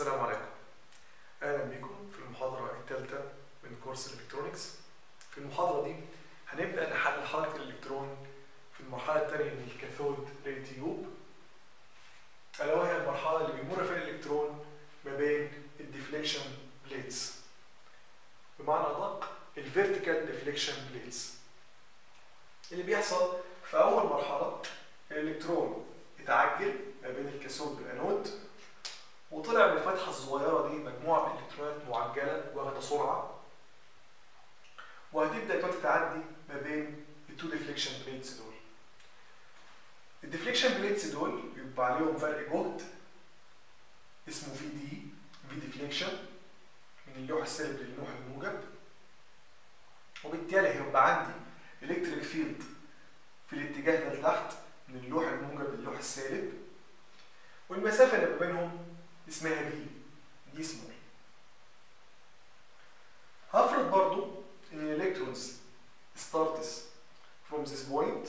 السلام عليكم. أهلا بكم في المحاضرة الثالثه من كورس ال electronics. في المحاضرة دي هنبدأ نحلل حركة الإلكترون في المرحلة الثانية من ال cathode ray tube ألا وهي المرحلة اللي بيمر فيها الإلكترون ما بين ال deflection plates. بمعنى أدق ال vertical deflection plates. اللي بيحصل في اول مرحله الالكترون اتعجل ما بين الكاثود والانود وطلع من الفتحة الصغيرة دي مجموعة من الإلكترونات معجلة واخدة سرعة وهتبدأ دلوقتي تعدي ما بين ال two deflection plates دول. ال deflection plates دول بيبقى عليهم فرق جهد اسمه V D deflection من اللوح السالب للوح الموجب وبالتالي هيبقى عندي electric field في الاتجاه ده لتحت من اللوح الموجب للوح السالب والمسافة اللي ما بينهم اسمها D D small هفرض برضو ان ال electrons starts from this point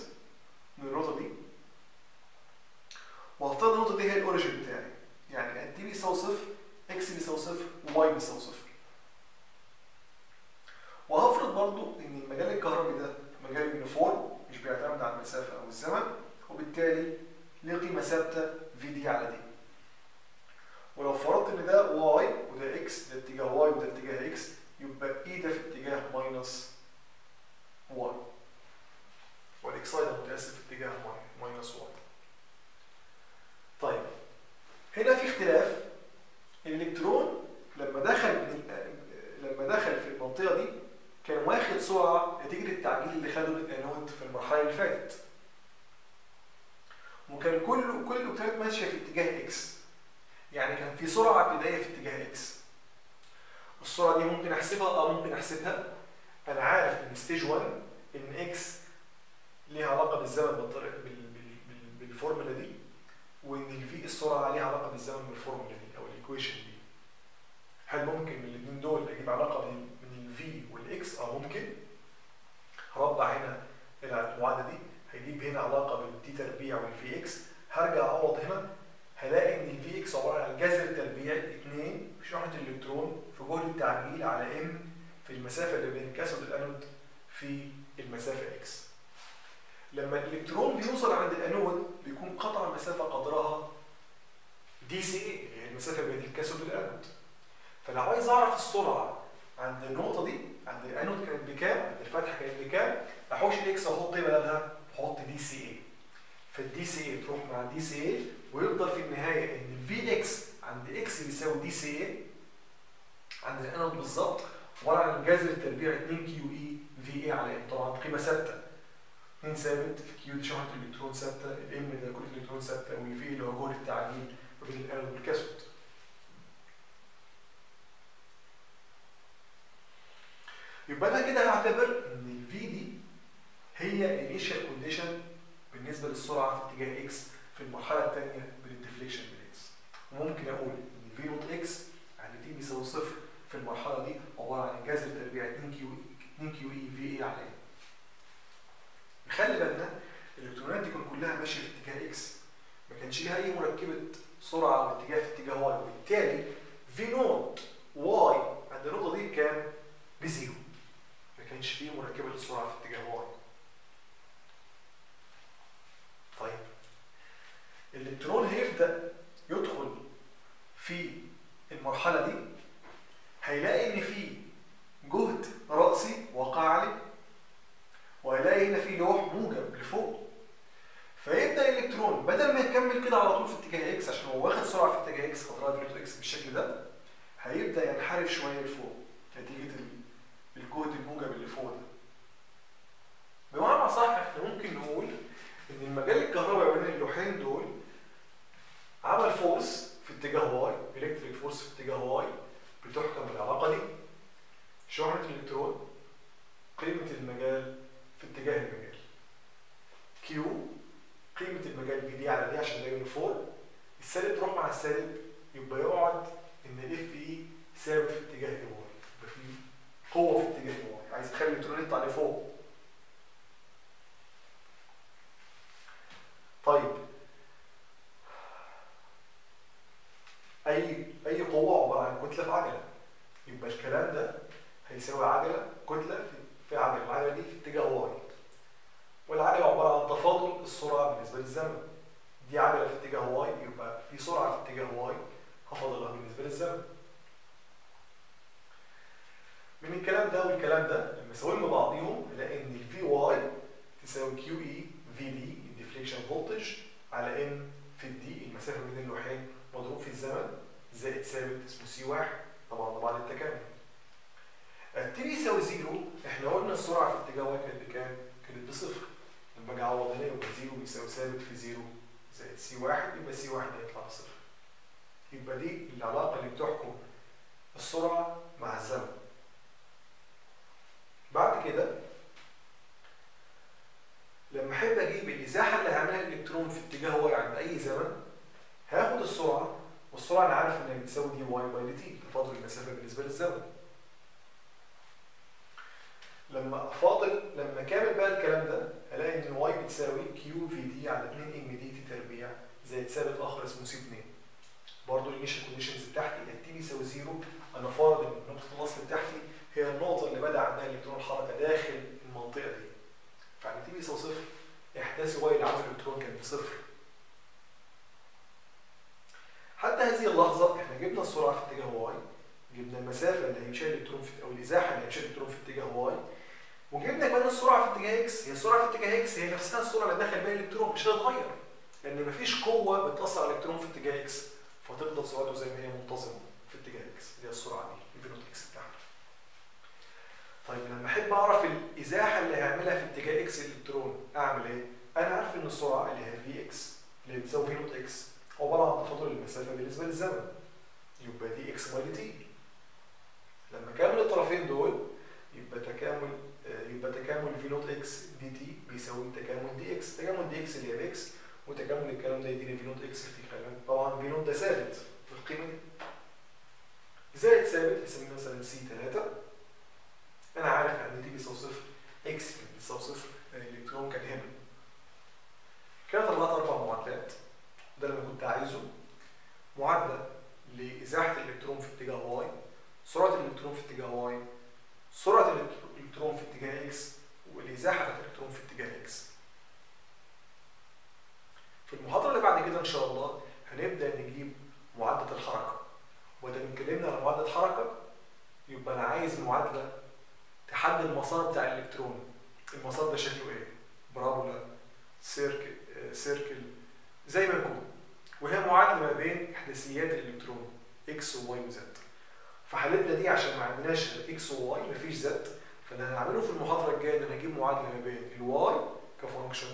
من النقطة دي وهفترض النقطة دي هي ال origin بتاعي يعني ان T بيساوي صفر X بيساوي و Y بيساوي صفر. وهفرض برضو إن المجال الكهربي ده مجال uniform مش بيعتمد على المسافة أو الزمن وبالتالي ليه قيمة ثابتة V D على D. ولو فرضت إن ده Y وده X ده اتجاه Y وده اتجاه X يبقى E ده في اتجاه minus Y؟ وال X E ده متقسم في اتجاه minus Y طيب هنا في اختلاف الالكترون لما دخل من لما دخل في المنطقة دي كان واخد سرعه نتيجه التعجيل اللي خده من الانود في المرحله اللي فاتت وكان كل كل الالكترونات ماشيه في اتجاه X يعني كان في سرعه ابتدائيه في اتجاه X السرعه دي ممكن أحسبها؟ آه ممكن أحسبها. أنا عارف من stage 1 إن X ليها علاقة بالزمن بالطريقة بال بال بال بالفورمولا دي وإن ال V السرعه ليها علاقة بالزمن بالفورمولا دي أو ال equation دي. هل ممكن من الاثنين دول أجيب علاقة من ال V وال X آه ممكن هربع هنا المعادله دي هيجيب هنا علاقه بال T تربيع وال V X هرجع اعوض هنا هلاقي ان ال V X عباره عن جذر تربيع 2 في شحنه الالكترون في جهد M في المسافة اللي بين الكاثود والأنود في المسافة X. لما الإلكترون بيوصل عند الأنود بيكون قطع مسافة قدرها D C A هي المسافة بين الكاثود والأنود. فلو عايز أعرف السرعة عند النقطة دي عند الأنود كانت بكام؟ عند الفتحة كانت بكام؟ احوش ال X واحط إيه بدلها؟ أحط D C A. فال D C A تروح مع ال D C A ويفضل في النهاية إن ال V X عند X بيساوي D C A عند الانود بالظبط عباره عن جذر تربيع 2 Q E V A على M طبعا قيمه ثابته 2 ثابت ال Q دي شحنه الإلكترون ثابته ال M ده كل الالكترون ثابته وال V اللي هو جهد التعجيل ما بين الانود والكاثود يبقى أنا كده هعتبر إن ال V دي هي ال initial condition بالنسبة للسرعة في اتجاه X في المرحلة الثانية من ال deflection plates وممكن أقول إن V naught X عند T بيساوي صفر. في المرحلة دي عبارة عن جذر تربيع 2 Q 2 Q E V A على اي خلي بالنا الإلكترونات دي كان كلها ماشية في اتجاه X. ما كانش ليها أي مركبة سرعة أو اتجاه في اتجاه Y. وبالتالي V naught Y عند النقطة دي كان ب zero. ما كانش فيه مركبة للسرعه في اتجاه Y طيب الالكترون هيبدا يدخل في المرحله دي هيلاقي ان في جهد راسي واقع عليه وهيلاقي هنا في لوح موجب لفوق فيبدا الالكترون بدل ما يكمل كده على طول في اتجاه X عشان هو واخد سرعه في اتجاه X قدرها V X بالشكل ده هيبدا ينحرف شوية لفوق نتيجه الجهد الموجب اللي فوق ده بمعنى صح إحنا ممكن نقول ان المجال اللوحين دول عمل force في اتجاه y electric force في اتجاه y بتحكم بالعلاقه دي شحنه الإلكترون قيمة المجال في اتجاه المجال. Q قيمة المجال V d على d عشان ده uniform السالب تروح مع السالب يبقى يقعد إن ال F y ثابت في اتجاه ال y يبقى في قوة في اتجاه ال y. عايز تخلي الإلكترون يطلع لفوق طيب اي اي قوه عباره عن كتله في عجله يبقى الكلام ده هيساوي عجله كتله في, في عجله العجله دي في اتجاه y والعجله عباره عن تفاضل السرعة بالنسبة للزمن دي عجله في اتجاه y يبقى في سرعة في اتجاه y. هفاضلها بالنسبة للزمن من الكلام ده والكلام ده لما اساويهم ببعضيهم نلاقي ان ال V y تساوي Q E V d ال deflection voltage على m في ال d المسافة بين اللوحين مضروب في الزمن زائد ثابت اسمه C واحد. طبعا بعد التكامل. ال t بيساوي zero. إحنا قلنا السرعة في اتجاه y كانت بكام؟ كانت بصفر. اعوض هنا يبقى zero بيساوي ثابت في zero. زائد C واحد يبقى C واحد هيطلع بصفر. يبقى دي العلاقة اللي بتحكم السرعة مع الزمن. بعد كده لما أحب أجيب الإزاحة اللي هيعملها الإلكترون في اتجاه y عند أي زمن هاخد السرعة والسرعة أنا عارف إنها بتساوي dy by dt تفاضل المسافة بالنسبة للزمن. لما أفاضل لما أكامل بقى الكلام ده إن y بتساوي Q V d على 2 m d t تربيع زائد ثابت آخر اسمه C 2 برضه ال initial conditions بتاعتي ال t بيساوي zero أنا فارض إن نقطة الوصل بتاعتي هي النقطة اللي بدأ عندها الكترون الحركة داخل المنطقة دي. فعند t بيساوي صفر. احداثي y اللي عمل الإلكترون كان بصفر. حتى هذه اللحظة إحنا جبنا السرعة في اتجاه y جبنا المسافة اللي هيمشيها الإلكترون في أو الإزاحة اللي هيمشيها الإلكترون في اتجاه y وجبنا كمان السرعة في اتجاه إكس هي السرعة في اتجاه إكس هي نفسها السرعة اللي دخل بيها الإلكترون مش هتتغير لأن مفيش قوة بتأثر على الإلكترون في اتجاه x فتفضل سرعته زي ما هي منتظمه في اتجاه x اللي هي السرعة دي ال V naught x بتاعته طيب لما أحب أعرف الإزاحة اللي هيعملها في اتجاه x الإلكترون أعمل إيه؟ أنا عارف إن السرعة اللي هي V x اللي بتساوي V naught x عبارة عن تفاضل المسافة بالنسبة للزمن. يبقى dx by dt لما أكامل الطرفين دول يبقى تكامل يبقى تكامل V naught x dt بيساوي تكامل dx. تكامل dx اللي هي ب x وتكامل الكلام ده يديني V naught x في كلام طبعا V naught ده ثابت في القيمة. t زائد ثابت هسميه مثلا C 3 أنا عارف إن t بيساوي صفر x بيساوي صفر الإلكترون كان هنا كده طلعت أربع معادلات ده اللي أنا كنت عايزه معادله لازاحه الالكترون في اتجاه y سرعه الالكترون في اتجاه y سرعه الالكترون في اتجاه x والازاحه بتاعت الالكترون في اتجاه x في المحاضره اللي بعد كده إن شاء الله هنبدأ نجيب معادله الحركة. وده اتكلمنا على معادله حركه يبقى أنا عايز معادله تحدد المسار بتاع الإلكترون. المسار ده شكله إيه؟ parabola circle circle زي ما يكون. وهي معادلة ما بين إحداثيات الإلكترون إكس وواي وزد. في حالتنا دي عشان ما عندناش إكس وواي مفيش زد. فاللي هنعمله في المحاضرة الجاية إن أنا هجيب معادلة ما بين ال y ك function